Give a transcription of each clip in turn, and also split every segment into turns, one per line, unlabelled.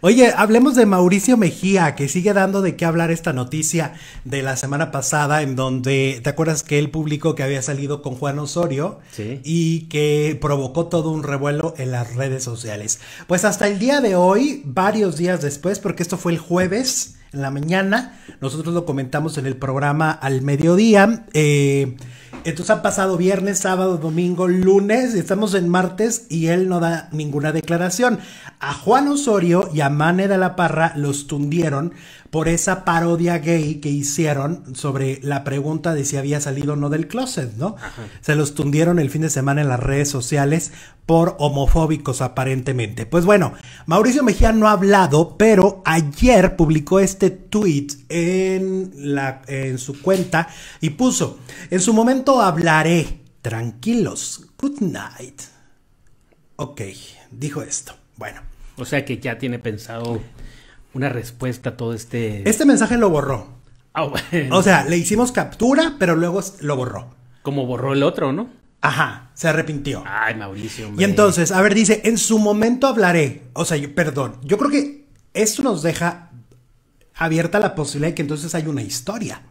Oye, hablemos de Mauricio Mejía, que sigue dando de qué hablar esta noticia de la semana pasada, en donde, ¿te acuerdas que él publicó que había salido con Juan Osorio?
Sí.
Y que provocó todo un revuelo en las redes sociales. Pues hasta el día de hoy, varios días después, porque esto fue el jueves en la mañana, nosotros lo comentamos en el programa al mediodía, eh, entonces han pasado viernes, sábado, domingo, lunes, estamos en martes y él no da ninguna declaración. A Juan Osorio y a Mane de la Parra los tundieron por esa parodia gay que hicieron sobre la pregunta de si había salido o no del closet, ¿no? Se los tundieron el fin de semana en las redes sociales por homofóbicos aparentemente. Pues bueno, Mauricio Mejía no ha hablado, pero ayer publicó este tweet en, la, en su cuenta y puso, en su momento hablaré, tranquilos, good night. Ok, dijo esto. Bueno.
O sea que ya tiene pensado una respuesta a todo este...
Este mensaje lo borró.
Ah, bueno.
O sea, le hicimos captura, pero luego lo borró.
Como borró el otro, ¿no?
Ajá, se arrepintió.
Ay, Mauricio. hombre.
Y entonces, a ver, dice, en su momento hablaré. O sea, yo- perdón, yo creo que esto nos deja abierta la posibilidad de que entonces hay una historia.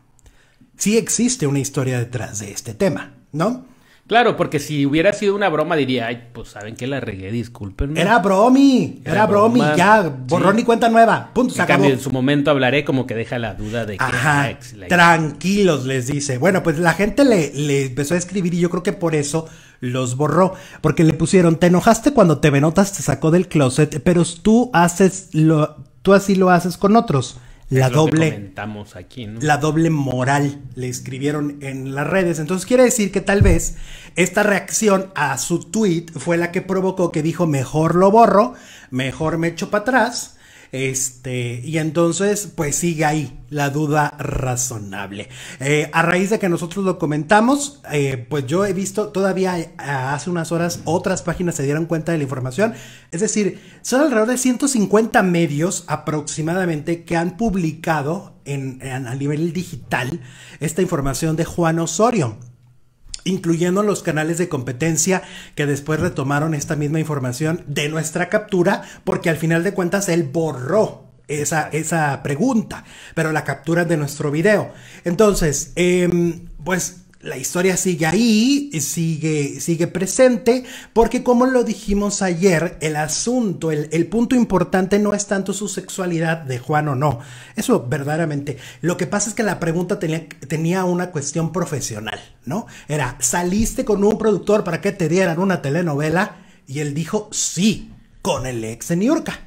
Sí existe una historia detrás de este tema, ¿no?
Claro, porque si hubiera sido una broma diría, ay, pues saben que la regué, discúlpenme.
Era bromi, era,
Era
bromi, ya, borrón
Sí.
y cuenta nueva, punto, se
En
acabó.
cambio, en su momento hablaré como que deja la duda de que...
Ajá,
la-
tranquilos, les dice. Bueno, pues la gente le, le empezó a escribir y yo creo que por eso los borró. Porque le pusieron, te enojaste cuando te Benotas te sacó del closet, pero tú haces lo, tú así lo haces con otros. La
es lo que
doble,
comentamos aquí, ¿no?
la doble moral le escribieron en las redes. Entonces quiere decir que tal vez esta reacción a su tweet fue la que provocó que dijo mejor lo borro, mejor me echo para atrás. Este, y entonces, pues sigue ahí la duda razonable. Eh, a raíz de que nosotros lo comentamos, eh, pues yo he visto todavía eh, hace unas horas otras páginas se dieron cuenta de la información. Es decir, son alrededor de 150 medios aproximadamente que han publicado en, en- a nivel digital esta información de Juan Osorio incluyendo los canales de competencia que después retomaron esta misma información de nuestra captura, porque al final de cuentas él borró esa, esa pregunta, pero la captura de nuestro video. Entonces, em, pues la historia sigue ahí, sigue, sigue presente, porque como lo dijimos ayer, el asunto, el, punto importante no es tanto su sexualidad de Juan o no. Eso verdaderamente. Lo que pasa es que la pregunta tenía, tenía una cuestión profesional, ¿no? Era, ¿saliste con un productor para que te dieran una telenovela? Y él dijo, sí, con el ex de Niurka.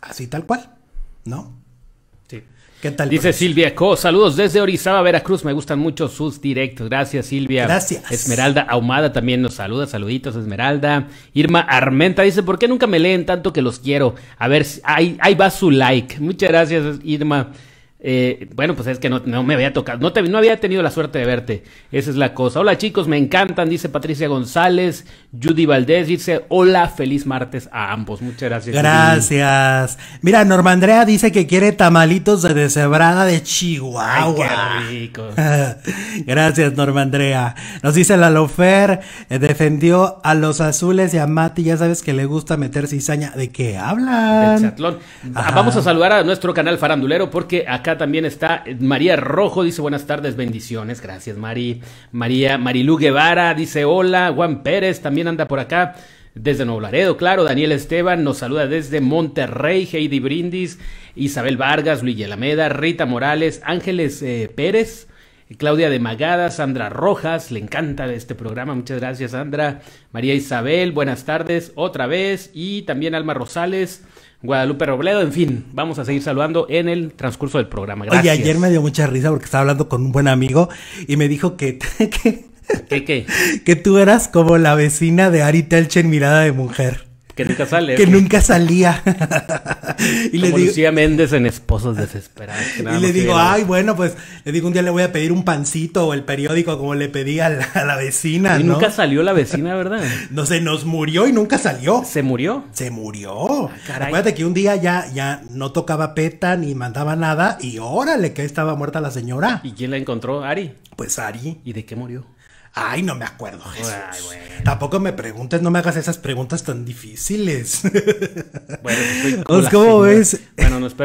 Así tal cual, ¿no?
Sí.
¿Qué tal?
Dice
profesor?
Silvia Co, saludos desde Orizaba, Veracruz. Me gustan mucho sus directos. Gracias, Silvia.
Gracias.
Esmeralda Ahumada también nos saluda. Saluditos, Esmeralda. Irma Armenta dice: ¿Por qué nunca me leen tanto que los quiero? A ver, si- ahí, ahí va su like. Muchas gracias, Irma. Eh, bueno, pues es que no, no me había tocado, no, te- no había tenido la suerte de verte. Esa es la cosa. Hola chicos, me encantan, dice Patricia González. Judy Valdés dice: Hola, feliz martes a ambos. Muchas gracias. Judy.
Gracias. Mira, Norma Andrea dice que quiere tamalitos de deshebrada de
Ay,
Chihuahua.
qué rico.
Gracias, Norma Andrea. Nos dice la Lofer, eh, defendió a los azules y a Mati, ya sabes que le gusta meter cizaña. ¿De qué
del
hablan?
Chatlón.
Ajá.
Vamos a saludar a nuestro canal farandulero porque acá también está María Rojo, dice buenas tardes, bendiciones, gracias Mari. María Marilú Guevara dice hola, Juan Pérez también anda por acá. Desde Nuevo Laredo, claro, Daniel Esteban nos saluda desde Monterrey, Heidi Brindis, Isabel Vargas, Luigi Alameda, Rita Morales, Ángeles eh, Pérez, Claudia de Magada, Sandra Rojas, le encanta este programa, muchas gracias Sandra, María Isabel, buenas tardes otra vez, y también Alma Rosales, Guadalupe Robledo, en fin, vamos a seguir saludando en el transcurso del programa. Gracias.
Oye, ayer me dio mucha risa porque estaba hablando con un buen amigo y me dijo que, que,
¿Qué, qué?
que tú eras como la vecina de Ari Telche en Mirada de Mujer.
Que nunca sale.
Que nunca salía. y le
Como
digo,
Lucía Méndez en Esposos Desesperados. que nada
Y le digo, ay, bueno, pues le digo un día le voy a pedir un pancito o el periódico como le pedí a la, a la vecina,
Y
¿no?
nunca salió la vecina, ¿verdad?
No se nos murió y nunca salió.
¿Se murió?
Se murió.
caray.
Acuérdate que un día ya, ya no tocaba peta ni mandaba nada y órale que estaba muerta la señora.
¿Y quién la encontró? Ari.
Pues Ari.
¿Y de qué murió?
Ay, no me acuerdo, Jesús.
Ay, bueno.
Tampoco me preguntes, no me hagas esas preguntas tan difíciles.
Bueno, pues
Pues, ¿cómo ves?
Bueno, no, espera.